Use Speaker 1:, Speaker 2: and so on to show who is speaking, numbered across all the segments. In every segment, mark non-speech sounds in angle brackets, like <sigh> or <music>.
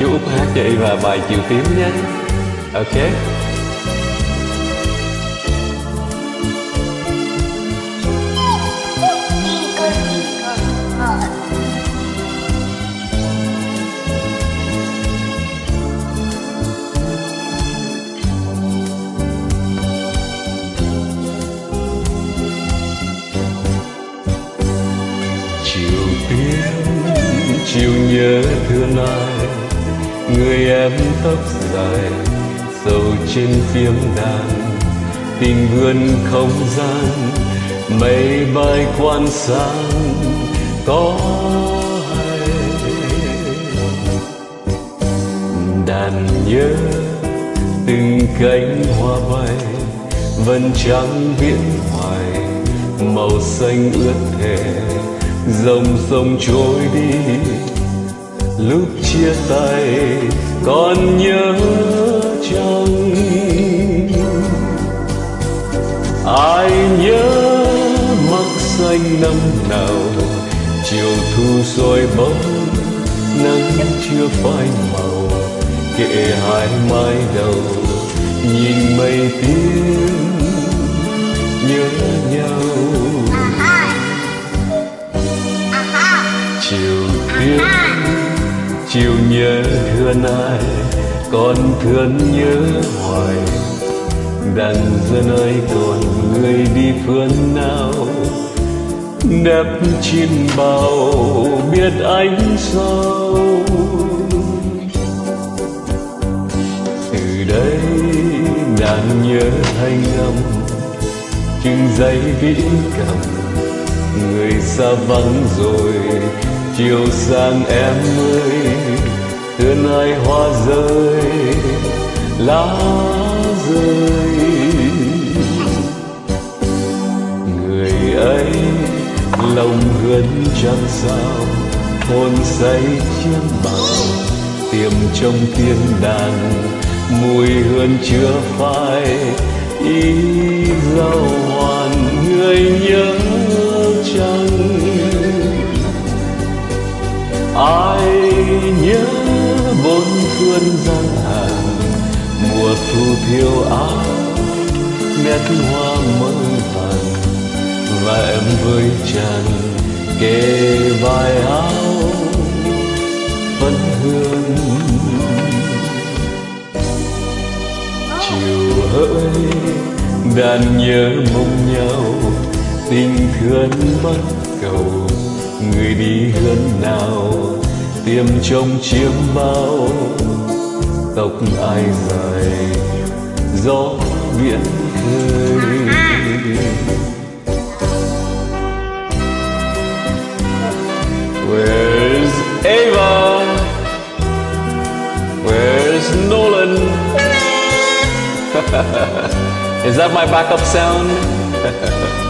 Speaker 1: chú Út hát cho và bài chiều tím nhé. Ok. Chiều tím chiều nhớ thương ai người em tóc dài sầu trên phiếm đàn, tình vườn không gian, mây bay quan sang, có hay đàn nhớ từng cánh hoa bay, vẫn trắng viễn hoài, màu xanh ướt thề dòng sông trôi đi lúc chia tay, còn nhớ chăng? Ai nhớ mắt xanh năm nào? Chiều thu soi bóng, nắng chưa phai màu. Kệ hai mái đầu, nhìn mây tím chiều nhớ thương ai còn thương nhớ hoài. Đàn dân ơi còn người đi phương nào đẹp chim bao biết ánh sao. Từ đây đàn nhớ thanh âm, chừng giấy vĩ cầm người xa vắng rồi, chiều sang em ơi xưa nay hoa rơi, lá rơi. Người ấy lòng gần chẳng sao hôn say chiếm bao tiềm trong tiên đàn mùi hương chưa phai, ý dâu hoàn người nhớ chăng? Ai bốn phương gian hàng. Mùa thu thiêu áo nét hoa mơ vàng. Và em với chàng kề vai áo, vẫn hương. Chiều hỡi, đàn nhớ mong nhau, tình thương mất cầu. Người đi hướng nào? Tiêm trong chiếm bao, tóc ai dài, gió biển khơi Where's Ava? Where's Nolan? <laughs> Is that my backup sound? <laughs>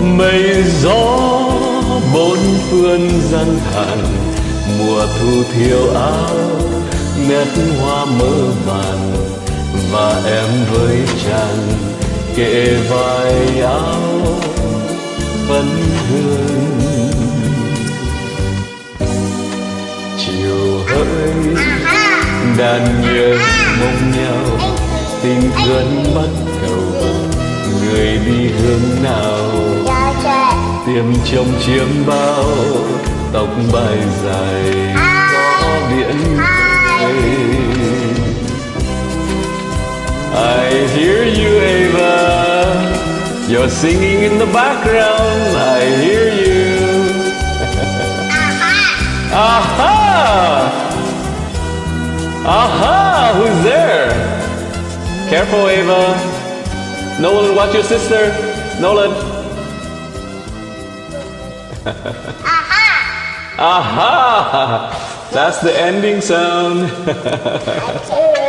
Speaker 1: mây gió bốn phương gian hàng mùa thu thiêu áo nét hoa mơ vàng và em với chàng kệ vai áo phấn hương. Chiều hỡi đàn nhớ mong nhau tình thương bắt đầu người đi hướng nào? Tiêm trong chiếm bao tóc bay dài có biển khơi I hear you Ava. You're singing in the background. I hear you. Aha! Aha! Who's there? Careful Ava Nolan watch your sister Nolan Aha! Aha! That's the ending sound. <laughs>